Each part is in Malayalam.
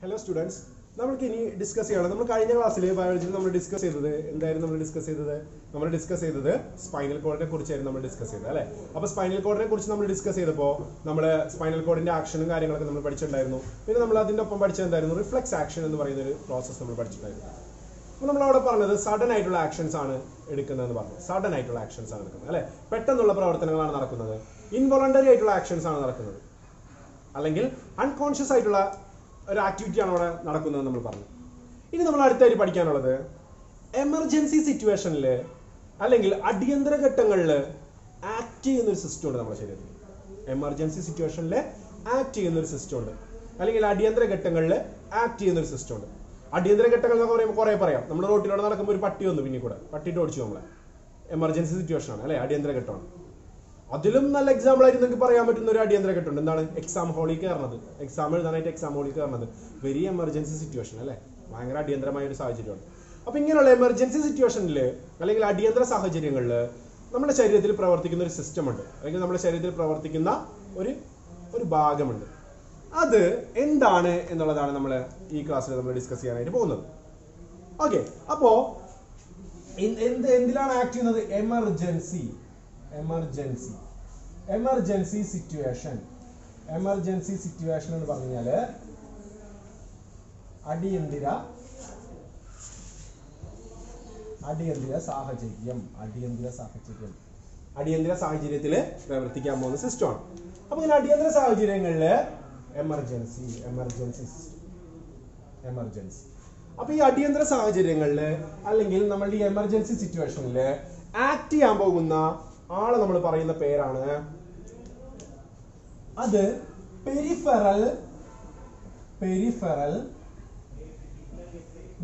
ഹലോ സ്റ്റുഡൻസ് നമുക്ക് ഇനി ഡിസ്കസ് ചെയ്യണം നമ്മൾ കഴിഞ്ഞ ക്ലാസ്സിൽ ബയോളജിയിൽ നമ്മൾ ഡിസ്കസ് ചെയ്തത് എന്തായിരുന്നു നമ്മൾ ഡിസ്കസ് ചെയ്തത്? നമ്മൾ ഡിസ്കസ് ചെയ്തത് സ്പൈനൽ കോഡിനെ കുറിച്ചായിരുന്നു നമ്മൾ ഡിസ്കസ് ചെയ്തത് അല്ലേ? അപ്പോൾ സ്പൈനൽ കോഡിനെ കുറിച്ച് നമ്മൾ ഡിസ്കസ് ചെയ്തപ്പോൾ നമ്മൾ സ്പൈനൽ കോഡിന്റെ ആക്ഷനും കാര്യങ്ങളൊക്കെ നമ്മൾ പഠിച്ചിട്ടുണ്ടായിരുന്നു. പിന്നെ നമ്മൾ അതിന്റെ ഒപ്പം പഠിച്ചത് എന്തായിരുന്നു? റിഫ്ലെക്സ് ആക്ഷൻ എന്ന് പറയുന്ന ഒരു പ്രോസസ്സ് നമ്മൾ പഠിച്ചിട്ടുണ്ടായിരുന്നു. അപ്പോൾ നമ്മൾ അവിടെ പറഞ്ഞത് സഡൻ ആയിട്ടുള്ള ആക്ഷൻസ് ആണ് എടുക്കുന്നതെന്ന് പറഞ്ഞു. സഡൻ ആയിട്ടുള്ള ആക്ഷൻസ് ആണ് എടുക്കുന്നത് അല്ലേ? പെട്ടെന്നുള്ള പ്രവർത്തനങ്ങളാണ് നടക്കുന്നത്. ഇൻവോളണ്ടറി ആയിട്ടുള്ള ആക്ഷൻസ് ആണ് നടക്കുന്നത്. അല്ലെങ്കിൽ അൺകോൺഷ്യസ് ആയിട്ടുള്ള ഒരു ആക്ടിവിറ്റി ആണ് അവിടെ നടക്കുന്നത് നമ്മൾ പറഞ്ഞു. ഇനി നമ്മൾ അടുത്തായിട്ട് പഠിക്കാനുള്ളത് എമർജൻസി സിറ്റുവേഷനിൽ അല്ലെങ്കിൽ അടിയന്തര ഘട്ടങ്ങളിൽ ആക്ട് ചെയ്യുന്ന ഒരു സിസ്റ്റം ഉണ്ട് നമ്മുടെ ശരീരത്തിൽ. എമർജൻസി സിറ്റുവേഷനിൽ ആക്ട് ചെയ്യുന്ന ഒരു സിസ്റ്റം ഉണ്ട്. അല്ലെങ്കിൽ അടിയന്തര ഘട്ടങ്ങളിൽ ആക്ട് ചെയ്യുന്ന ഒരു സിസ്റ്റം ഉണ്ട്. അടിയന്തര ഘട്ടങ്ങൾ എന്നൊക്കെ പറയുമ്പോൾ കുറേ പറയാം. നമ്മൾ റോട്ടിലൂടെ നടക്കുമ്പോൾ ഒരു പട്ടി വന്നു പിന്നെ കൂടെ. പട്ടിയിട്ട് ഓടിച്ചു നമ്മളെ. എമർജൻസി സിറ്റുവേഷൻ ആണ് അല്ലെ? അടിയന്തര ഘട്ടമാണ്. അതിലും നല്ല എക്സാമ്പിൾ ആയിട്ട് നിങ്ങൾക്ക് പറയാൻ പറ്റുന്ന ഒരു അടിയന്തര ഘട്ടമുണ്ട്. എന്താണ്? എക്സാം ഹോളിൽ കയറുന്നത് എക്സാം എഴുതാനായിട്ട് എക്സാം ഹോളിൽ കയറുന്നത് വെരി എമർജൻസി സിറ്റുവേഷൻ അല്ലേ? ഭയങ്കര അടിയന്തരമായ ഒരു സാഹചര്യമാണ്. അപ്പൊ ഇങ്ങനെയുള്ള എമർജൻസി സിറ്റുവേഷനിൽ അല്ലെങ്കിൽ അടിയന്തര സാഹചര്യങ്ങളിൽ നമ്മുടെ ശരീരത്തിൽ പ്രവർത്തിക്കുന്ന ഒരു സിസ്റ്റം ഉണ്ട്. അല്ലെങ്കിൽ നമ്മുടെ ശരീരത്തിൽ പ്രവർത്തിക്കുന്ന ഒരു ഒരു ഭാഗമുണ്ട്. അത് എന്താണ് എന്നുള്ളതാണ് നമ്മൾ ഈ ക്ലാസ്സിൽ നമ്മൾ ഡിസ്കസ് ചെയ്യാനായിട്ട് പോകുന്നത്. ഓക്കെ അപ്പോ എന്ത് എന്ത് എന്തിലാണ് ആക്ട് ചെയ്യുന്നത്? Emergency emergency emergency situation emergency situation എന്ന് പറഞ്ഞാൽ അടിയന്തിര അടിയന്തിര സാഹചര്യം. അടിയന്തിര സാഹചര്യം. അടിയന്തര സാഹചര്യത്തിൽ പ്രവർത്തിക്കാൻ പോകുന്ന സിസ്റ്റമാണ് അപ്പൊ ഇങ്ങനെ അടിയന്തര സാഹചര്യങ്ങളിൽ എമർജൻസി എമർജൻസി എമർജൻസി അപ്പൊ ഈ അടിയന്തര സാഹചര്യങ്ങളിൽ അല്ലെങ്കിൽ നമ്മളുടെ ഈ എമർജൻസി സിറ്റുവേഷനിൽ ആക്ട് ചെയ്യാൻ പോകുന്ന ആളെ നമ്മൾ പറയുന്ന പേരാണ്. അത് പെരിഫറൽ പെരിഫറൽ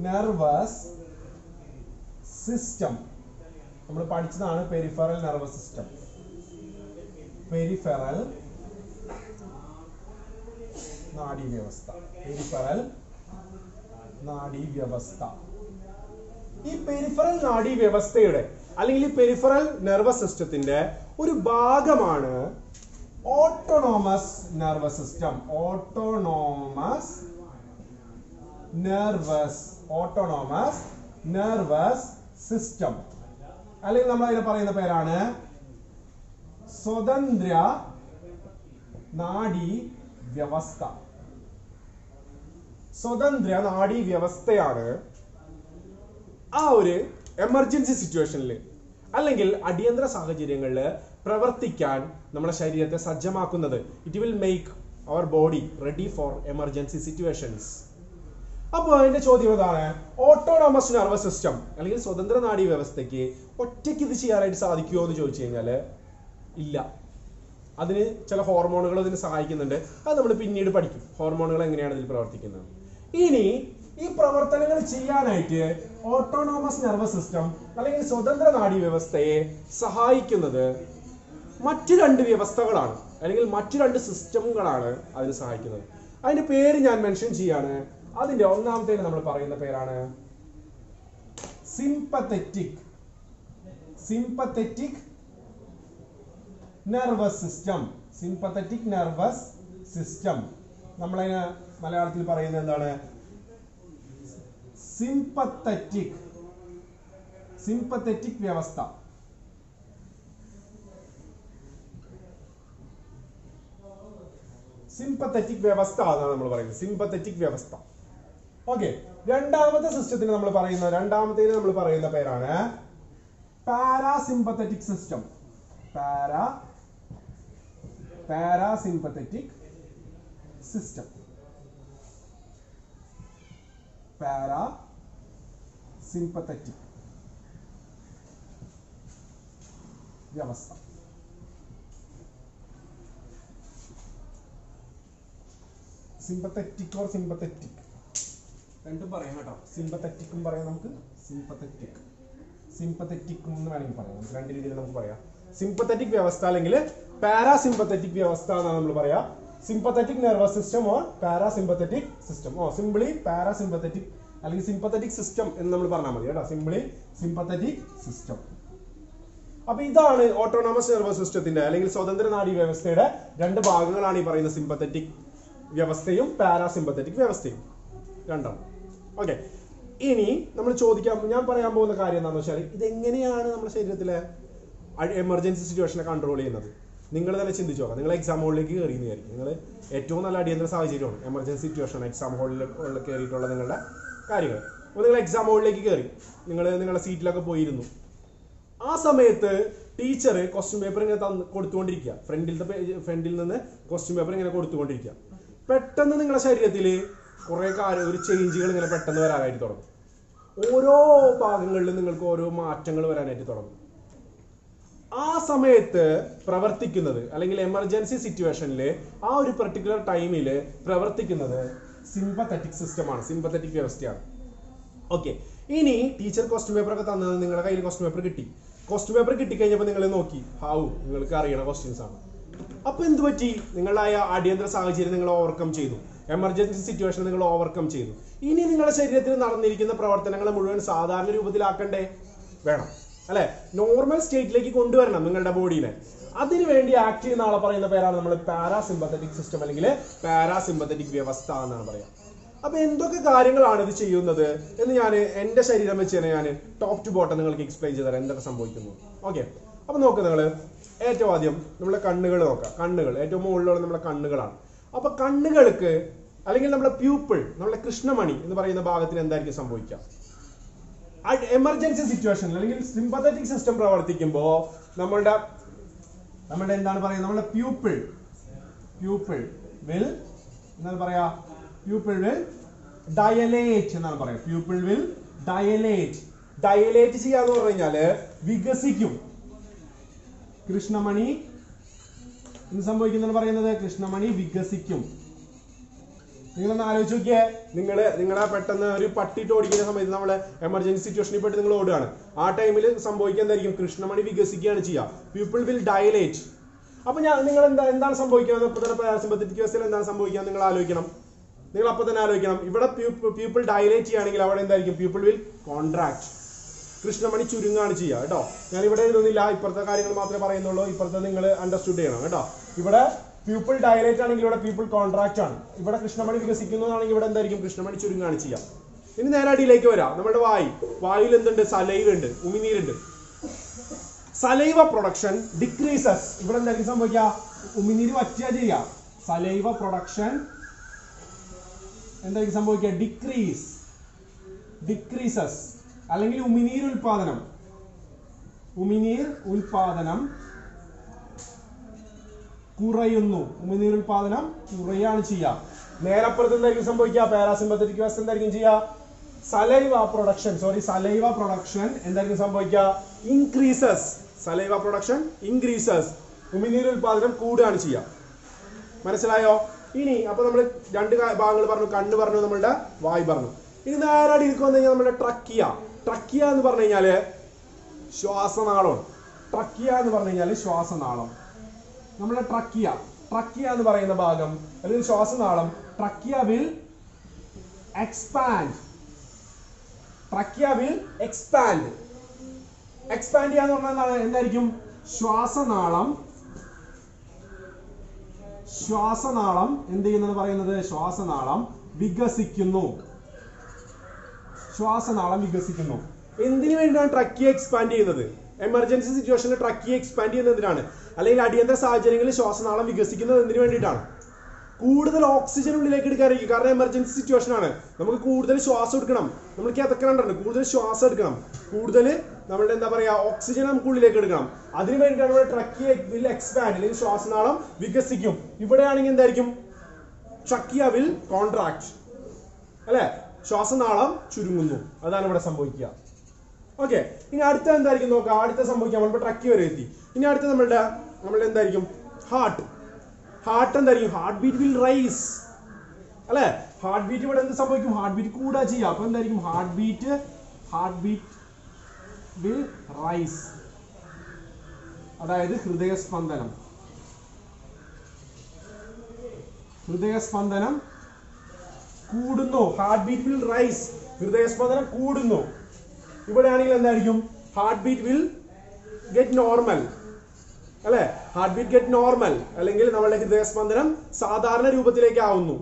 നെർവസ് സിസ്റ്റം നമ്മൾ പഠിച്ചതാണ് പെരിഫറൽ നെർവസ് സിസ്റ്റം പെരിഫറൽ നാഡി വ്യവസ്ഥ പെരിഫറൽ നാഡി വ്യവസ്ഥ ഈ പെരിഫറൽ നാഡീവ്യവസ്ഥയുടെ അല്ലെങ്കിൽ ഈ പെരിഫറൽ നെർവസ് സിസ്റ്റത്തിന്റെ ഒരു ഭാഗമാണ് autonomous nervous system autonomous nervous autonomous nervous system അല്ലെങ്കിൽ നമ്മൾ അതിനെ പറയുന്ന പേരാണ് സ്വതന്ത്ര നാഡി വ്യവസ്ഥ. സ്വതന്ത്ര നാഡി വ്യവസ്ഥയാണ് ആ ഒരു എമർജൻസി സിറ്റുവേഷനിൽ അല്ലെങ്കിൽ അടിയന്തര സാഹചര്യങ്ങളിൽ പ്രവർത്തിക്കാൻ നമ്മുടെ ശരീരത്തെ സജ്ജമാക്കുന്നത്. It will make our body ready for emergency situations അപ്പോൾ അതിന്റെ ചോദ്യം ഇതാണ്. ഓട്ടോണോമസ് നെർവസ് സിസ്റ്റം അല്ലെങ്കിൽ സ്വതന്ത്ര നാഡീ വ്യവസ്ഥയ്ക്ക് ഒറ്റയ്ക്ക് ഇത് ചെയ്യാനായിട്ട് സാധിക്കുമോ എന്ന് ചോദിച്ചു കഴിഞ്ഞാൽ ഇല്ല. അതിന് ചില ഹോർമോണുകൾ അതിന് സഹായിക്കുന്നുണ്ട്. അത് നമ്മൾ പിന്നീട് പഠിക്കും. ഹോർമോണുകൾ എങ്ങനെയാണ് ഇതിൽ പ്രവർത്തിക്കുന്നത്? ഇനി ഈ പ്രവർത്തനങ്ങൾ ചെയ്യാനായിട്ട് ഓട്ടോണോമസ് നെർവസ് സിസ്റ്റം അല്ലെങ്കിൽ സ്വതന്ത്ര നാഡി വ്യവസ്ഥയെ സഹായിക്കുന്നത് മറ്റു രണ്ട് വ്യവസ്ഥകളാണ്. അല്ലെങ്കിൽ മറ്റു രണ്ട് സിസ്റ്റമുകളാണ് അതിന് സഹായിക്കുന്നത്. അതിന്റെ പേര് ഞാൻ മെൻഷൻ ചെയ്യാണ്. അതിന്റെ ഒന്നാമത്തേന് നമ്മൾ പറയുന്ന പേരാണ് sympathetic sympathetic nervous system sympathetic nervous system നമ്മളതിന് മലയാളത്തിൽ പറയുന്നത് എന്താണ്? സിംപത്തറ്റിക്. സിംപത്തറ്റിക് വ്യവസ്ഥ. സിംപത്തറ്റിക് വ്യവസ്ഥ എന്നാണ് നമ്മൾ പറയുന്നത്. സിംപത്തറ്റിക് വ്യവസ്ഥ. ഓക്കെ. രണ്ടാമത്തെ സിസ്റ്റത്തിന് നമ്മൾ പറയുന്ന രണ്ടാമത്തേന് നമ്മൾ പറയുന്ന പേരാണ് parasympathetic system. Para parasympathetic system. Para sympathetic. വ്യവസ്ഥ. Sympathetic or sympathetic? രണ്ടും പറയാം കേട്ടോ. സിംപത്തറ്റിക്കും പറയാം നമുക്ക് സിംപത്തറ്റിക്. സിംപത്തറ്റിക്കും എന്ന് വേണമെങ്കിൽ പറയാം. നമുക്ക് രണ്ട് രീതിയിൽ നമുക്ക് പറയാം. സിംപത്തറ്റിക് വ്യവസ്ഥ അല്ലെങ്കിൽ പാരാസിംപത്തറ്റിക് വ്യവസ്ഥ എന്നാണ് നമ്മൾ പറയാ. Sympathetic nervous system or parasympathetic system or simply parasympathetic അല്ലെങ്കിൽ സിംപത്തറ്റിക് സിസ്റ്റം എന്ന് നമ്മൾ പറഞ്ഞാൽ മതി കേട്ടോ. സിംപിളി സിംപത്തറ്റിക് സിസ്റ്റം അപ്പൊ ഇതാണ് ഓട്ടോണോമസ് നെർവസ് സിസ്റ്റത്തിന്റെ അല്ലെങ്കിൽ സ്വതന്ത്ര നാഡീ വ്യവസ്ഥയുടെ രണ്ട് ഭാഗങ്ങളാണ് ഈ പറയുന്ന സിംപത്തറ്റിക് വ്യവസ്ഥയും പാരാസിമ്പത്തറ്റിക് വ്യവസ്ഥയും. രണ്ടെണ്ണം ഓക്കെ ഇനി നമ്മൾ ചോദിക്കാൻ ഞാൻ പറയാൻ പോകുന്ന കാര്യം എന്താണെന്ന് വെച്ചാൽ ഇതെങ്ങനെയാണ് നമ്മുടെ ശരീരത്തിലെ എമർജൻസി സിറ്റുവേഷനെ കൺട്രോൾ ചെയ്യുന്നത്? നിങ്ങൾ തന്നെ ചിന്തിച്ചു. നോക്കാം നിങ്ങൾ എക്സാം ഹോളിലേക്ക് കയറി എന്ന് വിചാരിക്കും. നിങ്ങൾ ഏറ്റവും നല്ല അടിയന്തര സാഹചര്യമാണ്. എമർജൻസി സിറ്റുവേഷൻ എക്സാം ഹോളിൽ കയറിയിട്ടുള്ള നിങ്ങളുടെ കാര്യങ്ങൾ. അപ്പോൾ നിങ്ങൾ എക്സാം ഹോളിലേക്ക് കയറി. നിങ്ങൾ നിങ്ങളുടെ സീറ്റിലൊക്കെ പോയിരുന്നു. ആ സമയത്ത് ടീച്ചർ ക്വസ്റ്റ്യൻ പേപ്പർ ഇങ്ങനെ തന്ന് കൊടുത്തുകൊണ്ടിരിക്കുക. ഫ്രണ്ടിലത്തെ ഫ്രണ്ടിൽ നിന്ന് ക്വസ്റ്റ്യൻ പേപ്പർ ഇങ്ങനെ കൊടുത്തുകൊണ്ടിരിക്കുക. പെട്ടെന്ന് നിങ്ങളുടെ ശരീരത്തിൽ കുറേ കാര്യം ഒരു ചേഞ്ചുകൾ ഇങ്ങനെ പെട്ടെന്ന് വരാനായിട്ട് തുടങ്ങും. ഓരോ ഭാഗങ്ങളിലും നിങ്ങൾക്ക് ഓരോ മാറ്റങ്ങൾ വരാനായിട്ട് തുടങ്ങും. ആ സമയത്ത് പ്രവർത്തിക്കുന്നത് അല്ലെങ്കിൽ എമർജൻസി സിറ്റുവേഷനിൽ ആ ഒരു പെർട്ടിക്കുലർ ടൈമിൽ പ്രവർത്തിക്കുന്നത് സിമ്പത്തറ്റിക് സിസ്റ്റമാണ് സിമ്പത്തറ്റിക് വ്യവസ്ഥയാണ്. ഓക്കെ ഇനി ടീച്ചർ ക്വസ്റ്റ്യൻ പേപ്പർ ഒക്കെ തന്നത് നിങ്ങളുടെ കയ്യിൽ ക്വസ്റ്റ്യൻ പേപ്പർ കിട്ടി. ക്വസ്റ്റ്യൻ പേപ്പർ കിട്ടിക്കഴിഞ്ഞപ്പോൾ നിങ്ങൾ നോക്കി ഹാവു നിങ്ങൾക്ക് അറിയണ ക്വസ്റ്റ്യൻസ് ആണ്. അപ്പൊ എന്ത് പറ്റി? നിങ്ങളായ അടിയന്തര സാഹചര്യം നിങ്ങൾ ഓവർകം ചെയ്തു. എമർജൻസി സിറ്റുവേഷൻ നിങ്ങൾ ഓവർകം ചെയ്തു. ഇനി നിങ്ങളുടെ ശരീരത്തിൽ നടന്നിരിക്കുന്ന പ്രവർത്തനങ്ങളെ മുഴുവൻ സാധാരണ രൂപത്തിലാക്കണ്ടേ? വേണം. അല്ലെ? നോർമൽ സ്റ്റേറ്റിലേക്ക് കൊണ്ടുവരണം നിങ്ങളുടെ ബോഡിനെ അതിനുവേണ്ടി ആക്ട് ചെയ്യുന്ന ആളെ പറയുന്ന പേരാണ് നമ്മൾ പാരാസിമ്പത്തറ്റിക് സിസ്റ്റം അല്ലെങ്കിൽ പാരാസിമ്പത്തറ്റിക് വ്യവസ്ഥ എന്നാണ് പറയുക അപ്പൊ എന്തൊക്കെ കാര്യങ്ങളാണ് ഇത് ചെയ്യുന്നത് എന്ന് ഞാൻ എന്റെ ശരീരം വെച്ച് തന്നെ ഞാൻ ടോപ്പ് ടു ബോട്ടം നിങ്ങൾക്ക് എക്സ്പ്ലെയിൻ ചെയ്ത് തരാം എന്തൊക്കെ സംഭവിക്കുന്നു. ഓക്കെ അപ്പൊ നോക്ക് നിങ്ങൾ ഏറ്റവും ആദ്യം നമ്മുടെ കണ്ണുകൾ നോക്കാം കണ്ണുകൾ. ഏറ്റവും മുകളിലുള്ള നമ്മുടെ കണ്ണുകളാണ്. അപ്പൊ കണ്ണുകൾക്ക് അല്ലെങ്കിൽ നമ്മുടെ പ്യൂപ്പിൾ നമ്മുടെ കൃഷ്ണമണി എന്ന് പറയുന്ന ഭാഗത്തിന് എന്തായിരിക്കും സംഭവിക്കുക? എമർജൻസി സിറ്റുവേഷൻ അല്ലെങ്കിൽ സിമ്പത്തറ്റിക് സിസ്റ്റം പ്രവർത്തിക്കുമ്പോൾ നമ്മളുടെ നമ്മളുടെ എന്താണ് പറയുക നമ്മുടെ പ്യൂപ്പിൾ പ്യൂപ്പിൾ വിൽ എന്താണ് പറയാ പ്യൂപ്പിൾ വിൽ ഡയലേറ്റ് എന്നാണ് പറയാ. പ്യൂപ്പിൾ വിൽ ഡയലേറ്റ് ഡയലേറ്റ് ചെയ്യാന്ന് പറഞ്ഞു കഴിഞ്ഞാൽ വികസിക്കും. കൃഷ്ണമണി എന്ത് സംഭവിക്കുന്നാണ് പറയുന്നത്? കൃഷ്ണമണി വികസിക്കും. നിങ്ങളൊന്ന് ആലോചിച്ച് നോക്കിയേ. നിങ്ങൾ നിങ്ങളെ പെട്ടെന്ന് ഒരു പട്ടിട്ട് ഓടിക്കുന്ന സമയത്ത് നമ്മളെ എമർജൻസി സിറ്റുവേഷനിൽ പെട്ട് നിങ്ങൾ ഓടുകയാണ്. ആ ടൈമിൽ സംഭവിക്കാൻ എന്തായിരിക്കും? കൃഷ്ണമണി വികസിക്കുകയാണ് ചെയ്യുക. പീപ്പിൾ വിൽ ഡയലേറ്റ് അപ്പൊ ഞാൻ നിങ്ങൾ എന്താ എന്താണ് സംഭവിക്കുന്നത്? ഇപ്പൊ തന്നെ പാരാസിമ്പത്തറ്റിക് വ്യവസ്ഥയിൽ എന്താണ് സംഭവിക്കുക നിങ്ങൾ ആലോചിക്കണം. നിങ്ങൾ അപ്പൊ തന്നെ ആലോചിക്കണം. ഇവിടെ പീപ്പിൾ ഡയലേറ്റ് ചെയ്യുകയാണെങ്കിൽ അവിടെ എന്തായിരിക്കും? പീപ്പിൾ വിൽ കോൺട്രാക്ട് കൃഷ്ണമണി ചുരുങ്ങാണ് ചെയ്യുക കേട്ടോ. ഞാൻ ഇവിടെ എഴുതുന്നില്ല ഇപ്പുറത്തെ കാര്യങ്ങൾ മാത്രമേ പറയുന്നുള്ളൂ. ഇപ്പുറത്തെ നിങ്ങൾ അണ്ടർസ്റ്റുഡ് ചെയ്യണം കേട്ടോ. ഇവിടെ പീപ്പിൾ ഡയലേറ്റ് ആണെങ്കിൽ ഇവിടെ പീപ്പിൾ കോൺട്രാക്ട് ആണ്. ഇവിടെ കൃഷ്ണമണി വികസിക്കുന്നതാണെങ്കിൽ ഇവിടെ എന്തായിരിക്കും? കൃഷ്ണമണി ചുരുങ്ങാണ് ചെയ്യാം. ഇനി നേരെ അടിയിലേക്ക് വരാം. നമ്മുടെ വായു. വായുവിൽ എന്തുണ്ട്? സലൈവ് ഉണ്ട്. ഉമിനീരുണ്ട്. സലൈവ പ്രൊഡക്ഷൻ ഡിക്രീസസ് ഇവിടെ എന്തായിരിക്കും സംഭവിക്കുക? ഉമിനീര് വറ്റുക ചെയ്യുക സലൈവ പ്രൊഡക്ഷൻ എന്തായിരിക്കും സംഭവിക്കുക? ഡിക്രീസ് ഡിക്രീസസ് അല്ലെങ്കിൽ ഉമിനീർ ഉൽപാദനം ഉമിനീർ ഉൽപാദനം കുറയുന്നു. ഉമിനീർ ഉൽപാദനം കുറയാണ് ചെയ്യുക. നേരപ്പുറത്ത് എന്തായിരിക്കും സംഭവിക്കുക? പാരാസിമ്പത്തറ്റിക് വ്യവസ്ഥ എന്തായിരിക്കും ചെയ്യുക? Saliva production sorry saliva production എന്തായിരിക്കും സംഭവിക്കുക? Increases saliva production increases. ഉമിനീർ ഉൽപാദനം കൂടുകയാണ് ചെയ്യുക. മനസ്സിലായോ? ഇനി അപ്പൊ നമ്മൾ രണ്ട് ഭാഗങ്ങൾ പറഞ്ഞു കണ്ണ് പറഞ്ഞു നമ്മളുടെ വായി പറഞ്ഞു. ഇനി നേരെ ഇരിക്കുക വന്നു കഴിഞ്ഞാൽ നമ്മുടെ ട്രക്കിയ. ട്രക്കിയ എന്ന് പറഞ്ഞു കഴിഞ്ഞാൽ ശ്വാസനാളം ട്രക്കിയ എന്ന് പറഞ്ഞു കഴിഞ്ഞാൽ ശ്വാസനാളം. നമ്മുടെ ട്രക്കിയ. ട്രക്കിയ എന്ന് പറയുന്ന ഭാഗം അല്ലെങ്കിൽ ശ്വാസനാളം trachea will expand trachea will expand expand ചെയ്യാന്ന് പറഞ്ഞാൽ എന്തായിരിക്കും? ശ്വാസനാളം. ശ്വാസനാളം എന്ത് ചെയ്യുന്നത് പറയുന്നത്? ശ്വാസനാളം വികസിക്കുന്നു. ശ്വാസനാളം വികസിക്കുന്നു. എന്തിനു വേണ്ടിയാണ് ട്രക്കിയെ എക്സ്പാൻഡ് ചെയ്യുന്നത്? എമർജൻസി സിറ്റുവേഷനിൽ ട്രക്കിയെ എക്സ്പാൻഡ് ചെയ്യുന്നത് എന്തിനാണ്? അല്ലെങ്കിൽ അടിയന്തര സാഹചര്യങ്ങളിൽ ശ്വാസനാളം വികസിക്കുന്നത് എന്തിനു വേണ്ടിയിട്ടാണ്? കൂടുതൽ ഓക്സിജൻ ഉള്ളിലേക്ക് എടുക്കാനായിരിക്കും കാരണം എമർജൻസി സിറ്റുവേഷൻ ആണ്. നമുക്ക് കൂടുതൽ ശ്വാസം എടുക്കണം. നമ്മൾ കിതക്കണുണ്ട് കൂടുതൽ ശ്വാസം എടുക്കണം. കൂടുതൽ നമ്മളുടെ എന്താ പറയാ ഓക്സിജൻ നമുക്ക് ഉള്ളിലേക്ക് എടുക്കണം. അതിന് വേണ്ടിയിട്ടാണ് നമ്മുടെ വിൽ എക്സ്പാൻഡ് അല്ലെങ്കിൽ ശ്വാസനാളം വികസിക്കും. ഇവിടെയാണെങ്കിൽ എന്തായിരിക്കും? ട്രക്കിയ വിൽ കോൺട്രാക്ട് അല്ലെ? ശ്വാസനാളം ചുരുങ്ങുന്നു. അതാണ് ഇവിടെ സംഭവിക്കുക. ഓക്കെ ഇനി അടുത്ത എന്തായിരിക്കും നോക്കാം. അടുത്ത സംഭവിക്കാം. നമ്മളിപ്പോ ട്രക്കി വരെ എത്തി. ഇനി അടുത്ത നമ്മളുടെ നമ്മളുടെ എന്തായിരിക്കും? ഹാർട്ട് ഹാർട്ട് എന്തായിരിക്കും? ഹാർട്ട് ബീറ്റ് വിൽ റൈസ് അല്ലേ? ഹാർട്ട് ബീറ്റ് ഇവിടെ എന്ത് സംഭവിക്കും? ഹാർട്ട് ബീറ്റ് കൂടാ ചെയ്യുക. അപ്പൊ എന്തായിരിക്കും? Heart beat heart beat will rise അതായത് ഹൃദയസ്പന്ദനം. ഹൃദയസ്പന്ദനം കൂടുന്നു. ഹാർട്ട് ബീറ്റ് വിൽ റൈസ് ഹൃദയസ്പന്ദനം കൂടുന്നു. ഇവിടെയാണെങ്കിൽ എന്തായിരിക്കും? Heart beat will get normal അല്ലെ? ഹാർട്ട് ബീറ്റ് ഗെറ്റ് നോർമൽ അല്ലെങ്കിൽ നമ്മളുടെ ഹൃദയസ്പന്ദനം സാധാരണ രൂപത്തിലേക്ക് ആവുന്നു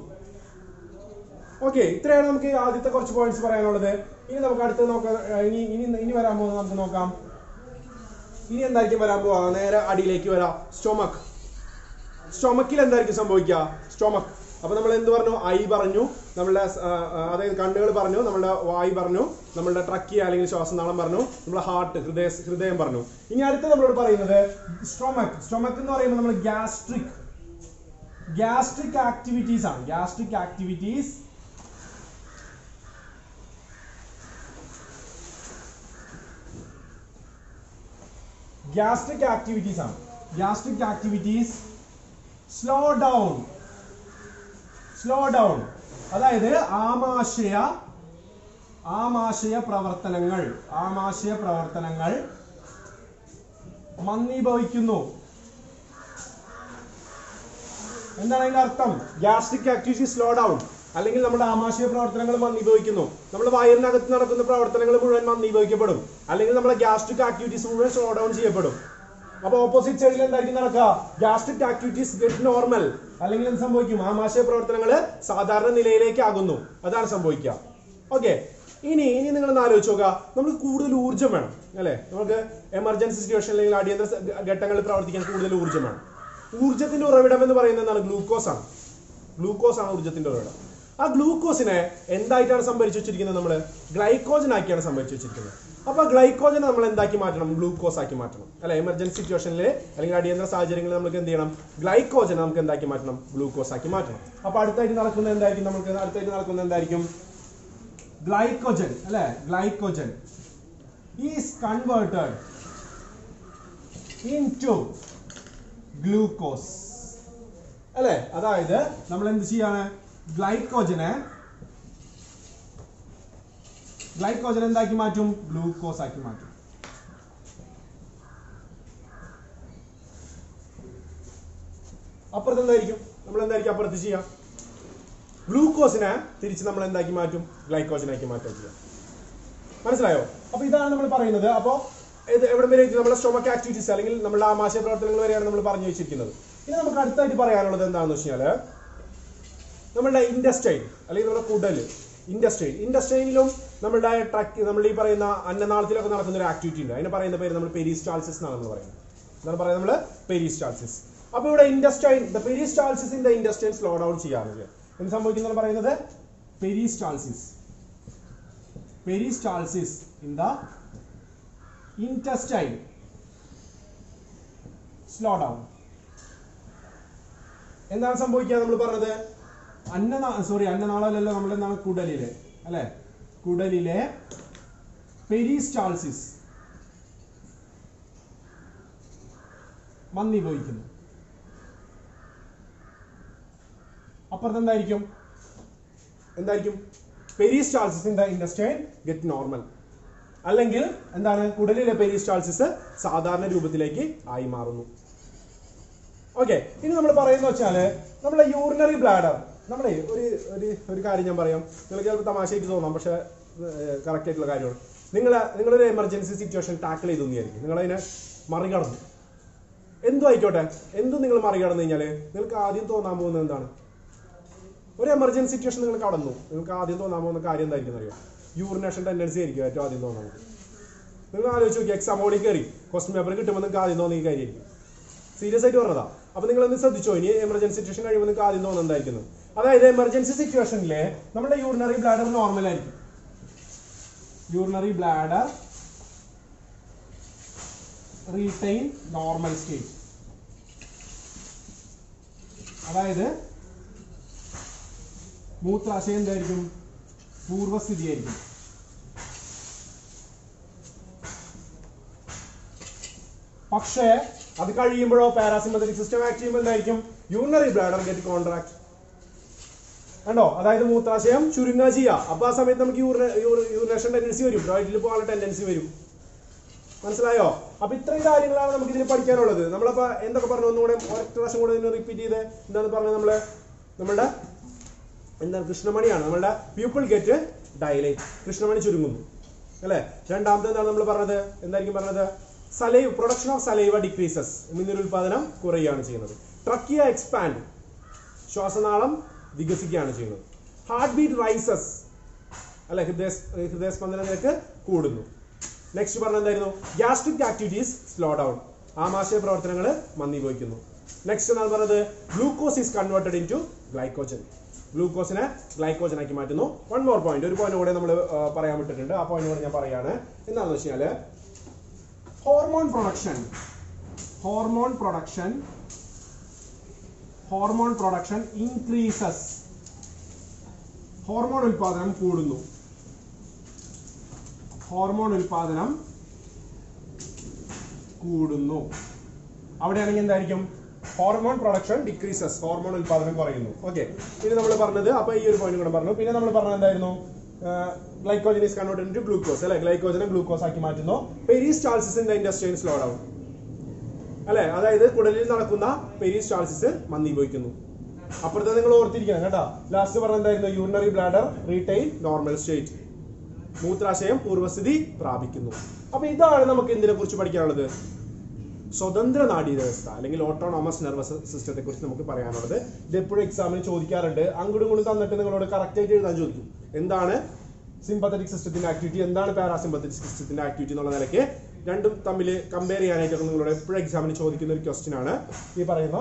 ഓക്കെ ഇത്രയാണ് നമുക്ക് ആദ്യത്തെ കുറച്ച് പോയിന്റ്സ് പറയാനുള്ളത്. ഇനി നമുക്ക് അടുത്ത് നോക്കാം. ഇനി ഇനി വരാൻ പോകുന്നത് നമുക്ക് നോക്കാം. ഇനി എന്തായിരിക്കും വരാൻ പോവാ? നേരെ അടിയിലേക്ക് വരാം. സ്റ്റൊമക് സ്റ്റൊമക്കിൽ എന്തായിരിക്കും സംഭവിക്കുക സ്റ്റൊമക് അപ്പൊ നമ്മൾ എന്ത് പറഞ്ഞു? ഐ പറഞ്ഞു. നമ്മളുടെ അതായത് കണ്ണുകൾ പറഞ്ഞു നമ്മളുടെ വായി പറഞ്ഞു നമ്മളുടെ ട്രക്കി അല്ലെങ്കിൽ ശ്വാസനാളം പറഞ്ഞു നമ്മുടെ ഹാർട്ട് ഹൃദയ ഹൃദയം പറഞ്ഞു. ഇനി അടുത്ത് നമ്മളോട് പറയുന്നത് സ്റ്റൊമക് സ്റ്റൊമക് എന്ന് പറയുമ്പോൾ നമ്മൾ ഗ്യാസ്ട്രിക് ഗ്യാസ്ട്രിക് ആക്ടിവിറ്റീസ് ആണ്. ഗ്യാസ്ട്രിക് ആക്ടിവിറ്റീസ് ഗ്യാസ്ട്രിക് ആക്ടിവിറ്റീസ് ആണ്. Gastric activities slow down slow down അതായത് ആമാശയ ആമാശയ പ്രവർത്തനങ്ങൾ ആമാശയ പ്രവർത്തനങ്ങൾ മന്ദീഭവിക്കുന്നു. എന്താണ് അതിന്റെ അർത്ഥം? ഗ്യാസ്ട്രിക് ആക്ടിവിറ്റി സ്ലോ ഡൗൺ അല്ലെങ്കിൽ നമ്മുടെ ആമാശയ പ്രവർത്തനങ്ങൾ മന്ദീഭവിക്കുന്നു. നമ്മൾ വയറിനകത്ത് നടക്കുന്ന പ്രവർത്തനങ്ങൾ മുഴുവൻ മന്ദീഭവിക്കപ്പെടും. അല്ലെങ്കിൽ നമ്മുടെ ഗ്യാസ്ട്രിക് ആക്ടിവിറ്റീസ് മുഴുവൻ സ്ലോ ഡൗൺ ചെയ്യപ്പെടും. അപ്പൊ ഓപ്പോസിറ്റ് സൈഡിൽ എന്തായിരിക്കും നടക്കുക? ഗ്യാസ്ട്രിക് ആക്ടിവിറ്റീസ് ഗെറ്റ് നോർമൽ അല്ലെങ്കിൽ എന്ത് സംഭവിക്കും? ആമാശയ പ്രവർത്തനങ്ങൾ സാധാരണ നിലയിലേക്ക് ആകുന്നു. അതാണ് സംഭവിക്കുക. ഓക്കെ ഇനി ഇനി നിങ്ങൾ ഒന്ന് ആലോചിച്ച് നോക്കുക. നമുക്ക് കൂടുതൽ ഊർജം വേണം. അല്ലെ? നമുക്ക് എമർജൻസി സിറ്റുവേഷൻ അല്ലെങ്കിൽ അടിയന്തര ഘട്ടങ്ങളിൽ പ്രവർത്തിക്കാൻ കൂടുതൽ ഊർജം വേണം. ഊർജത്തിന്റെ ഉറവിടം എന്ന് പറയുന്നത് എന്താണ്? ഗ്ലൂക്കോസ് ആണ്. ഗ്ലൂക്കോസ് ആണ് ഊർജത്തിന്റെ ഉറവിടം. ആ ഗ്ലൂക്കോസിനെ എന്തായിട്ടാണ് സംഭരിച്ചു വെച്ചിരിക്കുന്നത് നമ്മൾ ഗ്ലൈക്കോജൻ ആക്കിയാണ് സംഭരിച്ചു വെച്ചിരിക്കുന്നത്. അപ്പൊ ഗ്ലൈക്കോജനെ നമ്മൾ എന്താക്കി മാറ്റണം? ഗ്ലൂക്കോസ് ആക്കി മാറ്റണം. അല്ലെ എമർജൻസി സിറ്റുവേഷനിൽ അല്ലെങ്കിൽ അടിയന്തര സാഹചര്യങ്ങളിൽ നമുക്ക് എന്ത് ചെയ്യണം? ഗ്ലൈക്കോജനെ നമുക്ക് എന്താക്കി മാറ്റണം? ഗ്ലൂക്കോസ് ആക്കി മാറ്റണം. അപ്പൊ അടുത്തായിട്ട് നടക്കുന്നത് എന്തായിരിക്കും നമുക്ക്? അടുത്തായിട്ട് നടക്കുന്നത് എന്തായിരിക്കും? ഗ്ലൈക്കോജൻ അല്ലെ? Glycogen. Is converted into glucose അല്ലെ അതായത് നമ്മൾ എന്ത് ചെയ്യാണ്? ഗ്ലൈക്കോജനെ ഗ്ലൈക്കോജൻ എന്താക്കി മാറ്റും? ഗ്ലൂക്കോസ് ആക്കി മാറ്റും. അപ്പുറത്ത് എന്തായിരിക്കും? നമ്മൾ എന്തായിരിക്കും അപ്പുറത്ത് ചെയ്യാം? ഗ്ലൂക്കോസിനെ തിരിച്ച് നമ്മൾ എന്താക്കി മാറ്റും? ഗ്ലൈക്കോജനാക്കി മാറ്റും ചെയ്യാം. മനസ്സിലായോ? അപ്പൊ ഇതാണ് നമ്മൾ പറയുന്നത്. അപ്പോ ഇത് എവിടെ വരെ? നമ്മുടെ സ്റ്റൊമക് ആക്ടിവിറ്റീസ് അല്ലെങ്കിൽ നമ്മുടെ ആമാശയ പ്രവർത്തനങ്ങൾ വരെയാണ് നമ്മൾ പറഞ്ഞു വെച്ചിരിക്കുന്നത്. ഇനി നമുക്ക് അടുത്തായിട്ട് പറയാനുള്ളത് എന്താണെന്ന് വെച്ചാൽ നമ്മളുടെ ഇൻഡസ്ട്രൈൻ അല്ലെങ്കിൽ നമ്മുടെ കുടൽ ഇൻഡസ്ട്രൈൻ ഇൻഡസ്റ്റൈനിലും നമ്മുടെ ട്രക്ക് നമ്മൾ ഈ പറയുന്ന അന്നനാളത്തിലൊക്കെ നടക്കുന്ന ഒരു ആക്ടിവിറ്റി ഉണ്ട്. അതിനെ പറയുന്ന പേര് നമ്മൾ പെരിസ്റ്റാൾസിസ് എന്നാണ് നമ്മൾ പറയുന്നത്. എന്താണ് പറയുന്നത് നമ്മൾ പെരിസ്റ്റാൾസിസ് അപ്പൊ ഇവിടെ intestine the peristalsis in the intestine slow down ചെയ്യാറുണ്ട്. എന്ത് സംഭവിക്കുന്ന പറയുന്നത്? Peristalsis peristalsis in the intestine. Slow down എന്താണ് സംഭവിക്കുക? നമ്മൾ പറഞ്ഞത് അന്നനാ സോറി അന്നനാളല്ലോ നമ്മൾ എന്താണ് കുടലിലെ അല്ലെ? കുടലിലെ പെരിസ്റ്റാൾസിസ് മന്ദീഭവിക്കുന്നു അപ്പുറത്ത് എന്തായിരിക്കും? എന്തായിരിക്കും? Peristalsis in the intestine get normal. അല്ലെങ്കിൽ എന്താണ്? കുടലിലെ പെരിസ്റ്റാൾസിസ് സാധാരണ രൂപത്തിലേക്ക് ആയി മാറുന്നു. ഓക്കെ ഇനി നമ്മൾ പറയുന്ന വെച്ചാൽ നമ്മളെ യൂറിനറി ബ്ലാഡർ നമ്മളെ ഒരു ഒരു ഒരു കാര്യം ഞാൻ പറയാം. നിങ്ങൾ ചിലപ്പോൾ തമാശയായിട്ട് തോന്നാം പക്ഷേ കറക്റ്റ് ആയിട്ടുള്ള കാര്യമാണ്. നിങ്ങൾ നിങ്ങളൊരു എമർജൻസി സിറ്റുവേഷൻ ടാക്കിൾ ചെയ്തു വിചാരിക്കും നിങ്ങളതിനെ മറികടന്നു. എന്തു ആയിക്കോട്ടെ എന്തും നിങ്ങൾ മറികടന്നു കഴിഞ്ഞാൽ നിങ്ങൾക്ക് ആദ്യം തോന്നാൻ പോകുന്നത് എന്താണ്? ഒരു എമർജൻസി സിറ്റുവേഷൻ നിങ്ങൾ കടന്നു. നിങ്ങൾക്ക് ആദ്യം തോന്നാൻ പോകുന്ന കാര്യം എന്തായിരിക്കും അറിയാം? യൂറിനേഷൻ ടെൻഡൻസി ആയിരിക്കും ഏറ്റവും ആദ്യം തോന്നുന്നത് നിങ്ങൾ ആലോചിച്ച് നോക്കി എക്സാം ഹോളിൽ കയറി. ക്വസ്റ്റ്യൻ പേപ്പർ കിട്ടുമ്പോൾ നിങ്ങൾക്ക് ആദ്യം തോന്നിയ കാര്യമായിരിക്കും സീരിയസ് ആയിട്ട് പറഞ്ഞതാ. അപ്പൊ നിങ്ങൾ ഒന്ന് ശ്രദ്ധിച്ചോ? ഇനി എമർജൻസി സിറ്റുവേഷൻ കഴിയുമ്പോൾ നിങ്ങൾക്ക് ആദ്യം തോന്നുന്നതായിരിക്കുന്നു അതായത് എമർജൻസി സിറ്റുവേഷനിൽ നമ്മുടെ യൂറിനറി ബ്ലാഡർ നോർമൽ ആയിരിക്കും. Urinary bladder retain normal state അതായത് മൂത്രാശയം എന്തായിരിക്കും? പൂർവസ്ഥിതിയായിരിക്കും പക്ഷേ അത് കഴിയുമ്പോഴോ പാരാസിമ്പത്തറ്റിക് സിസ്റ്റം ആക്ട് ചെയ്യുമ്പോൾ എന്തായിരിക്കും? യൂറിനറി ബ്ലാഡർ ഗെറ്റ് കോൺട്രാക്ട് കണ്ടോ? അതായത് മൂത്രാശയം ചുരുങ്ങുക ചെയ്യുക. അപ്പൊ ആ സമയത്ത് നമുക്ക് യൂറിനേഷൻ ടെൻഡൻസി വരും. ടോയ്ലറ്റിൽ പോകാനുള്ള ടെൻഡൻസി വരും. മനസ്സിലായോ? അപ്പൊ ഇത്രയും കാര്യങ്ങളാണ് നമുക്ക് ഇതിൽ പഠിക്കാനുള്ളത്. നമ്മളപ്പോ എന്തൊക്കെ പറഞ്ഞു? ഒന്നുകൂടെ ഒരൊറ്റ പ്രാവശ്യം കൂടെ ഇതിനെ റിപ്പീറ്റ് ചെയ്ത് എന്താണ് പറഞ്ഞത് നമ്മൾ? നമ്മളുടെ എന്താണ് കൃഷ്ണമണിയാണ്. നമ്മളുടെ പീപ്പിൾ ഗെറ്റ് ഡയലൈറ്റ് കൃഷ്ണമണി ചുരുങ്ങുന്നു. അല്ലെ? രണ്ടാമത്തെ എന്താണ് നമ്മൾ പറഞ്ഞത്? എന്തായിരിക്കും പറഞ്ഞത്? Saliva production of saliva decreases എന്നിന്റെ ഉൽപാദനം കുറയുകയാണ് ചെയ്യുന്നത്. ട്രക്കിയ എക്സ്പാൻഡ് ശ്വാസനാളം വികസിക്കുകയാണ് ചെയ്യുന്നത്. ഹാർട്ട് ബീറ്റ് റൈസസ് അല്ലെ ഹൃദയ ഹൃദയസ്പന്ദന നിരക്ക് കൂടുന്നു. നെക്സ്റ്റ് പറഞ്ഞ എന്തായിരുന്നു? ഗ്യാസ്ട്രിക് ആക്ടിവിറ്റീസ് സ്ലോ ഡൗൺ ആമാശയ പ്രവർത്തനങ്ങൾ മന്ദീഭവിക്കുന്നു. നെക്സ്റ്റ് എന്നാണ് പറഞ്ഞത്? Glucose is converted into glycogen ഗ്ലൂക്കോസിനെ glycogen ആക്കി മാറ്റുന്നു. വൺ മോർ പോയിന്റ് ഒരു പോയിന്റ് കൂടെ നമ്മൾ പറയാൻ വിട്ടിട്ടുണ്ട്. ആ പോയിന്റ് കൂടെ ഞാൻ പറയാണ്. എന്താണെന്ന് വെച്ചാൽ hormone production hormone production hormone production increases hormone ഉൽപാദനം കൂടുന്നു. ഹോർമോൺ ഉൽപാദനം കൂടുന്നു. അവിടെയാണെങ്കിൽ എന്തായിരിക്കും? ഹോർമോൺ പ്രൊഡക്ഷൻ ഡിക്രീസസ് ഹോർമോൺ ഉൽപാദനം കുറയുന്നു. ഓക്കെ പിന്നെ നമ്മൾ പറഞ്ഞത് അപ്പൊ ഈ ഒരു പോയിന്റ് കൂടെ പറഞ്ഞു. പിന്നെ നമ്മൾ പറഞ്ഞത് എന്തായിരുന്നു? Glycogen is converted to glucose അല്ലെ? ഗ്ലൈക്കോജനെ ഗ്ലൂക്കോസ് ആക്കി മാറ്റുന്നു. Peristalsis in the intestine slow down അല്ലെ? അതായത് കുടലിൽ നടക്കുന്ന പെരീസ്റ്റാൾസിസ് മന്ദീഭവിക്കുന്നു. അപ്പുറത്തെ നിങ്ങൾ ഓർത്തിരിക്കണം കേട്ടോ. ലാസ്റ്റ് പറഞ്ഞ എന്തായിരുന്നു? Urinary bladder retain normal state മൂത്രാശയം പൂർവസ്ഥിതി പ്രാപിക്കുന്നു. അപ്പൊ ഇതാണ് നമുക്ക് എന്തിനെ കുറിച്ച് പഠിക്കാനുള്ളത്? സ്വതന്ത്ര നാഡീവ്യവസ്ഥ അല്ലെങ്കിൽ ഓട്ടോണോമസ് നെർവസ് സിസ്റ്റത്തെ കുറിച്ച് നമുക്ക് പറയാനുള്ളത്. ഇത് എപ്പോഴും എക്സാമിന് ചോദിക്കാറുണ്ട്. അങ്ങോട്ടും ഇങ്ങോട്ടും തന്നിട്ട് നിങ്ങളോട് കറക്റ്റ് ആയിട്ട് എഴുതാൻ ചോദിക്കും. എന്താണ് സിമ്പത്തറ്റിക് സിസ്റ്റത്തിന്റെ ആക്ടിവിറ്റി എന്താണ് പാരാസിമ്പത്തറ്റിക് സിസ്റ്റത്തിന്റെ ആക്ടിവിറ്റി എന്നുള്ള നിലയ്ക്ക് രണ്ടും തമ്മിൽ കമ്പയർ ചെയ്യാനായിട്ടൊക്കെ നിങ്ങളോട് എപ്പോഴും എക്സാമിന് ചോദിക്കുന്ന ഒരു ക്വസ്റ്റ്യൻ ആണ്. ഈ പറയുന്ന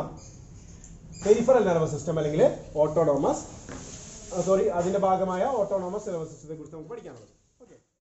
പെരിഫറൽ നെർവസ് സിസ്റ്റം അല്ലെങ്കിൽ ഓട്ടോണോമസ് സോറി അതിന്റെ ഭാഗമായ ഓട്ടോണോമസ് നെർവസ് സിസ്റ്റത്തെ കുറിച്ച് നമുക്ക് പഠിക്കാനുള്ളത്.